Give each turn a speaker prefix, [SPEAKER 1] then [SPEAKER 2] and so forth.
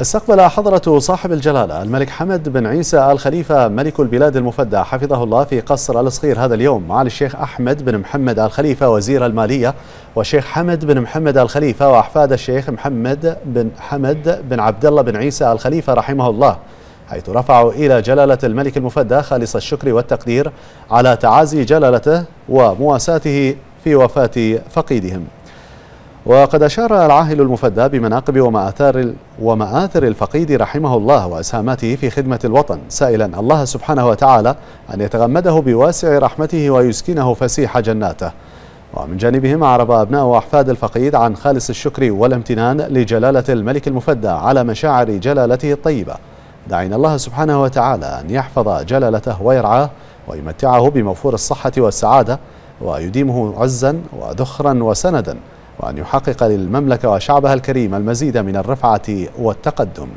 [SPEAKER 1] استقبل حضرة صاحب الجلالة الملك حمد بن عيسى الخليفة ملك البلاد المفدى حفظه الله في قصر الصغير هذا اليوم معالي الشيخ أحمد بن محمد الخليفة وزير المالية والشيخ حمد بن محمد الخليفة وأحفاد الشيخ محمد بن حمد بن عبد الله بن عيسى الخليفة رحمه الله حيث رفعوا إلى جلالة الملك المفدى خالص الشكر والتقدير على تعازي جلالته ومواساته في وفاة فقيدهم. وقد أشار العاهل المفدى بمناقب ومآثار ومآثر الفقيد رحمه الله وأسهاماته في خدمة الوطن سائلا الله سبحانه وتعالى أن يتغمده بواسع رحمته ويسكنه فسيح جناته. ومن جانبهم أعرب أبناء وأحفاد الفقيد عن خالص الشكر والامتنان لجلالة الملك المفدى على مشاعر جلالته الطيبة. داعين الله سبحانه وتعالى أن يحفظ جلالته ويرعاه ويمتعه بموفور الصحة والسعادة ويديمه عزا وذخرا وسندا. وأن يحقق للمملكة وشعبها الكريم المزيد من الرفعة والتقدم.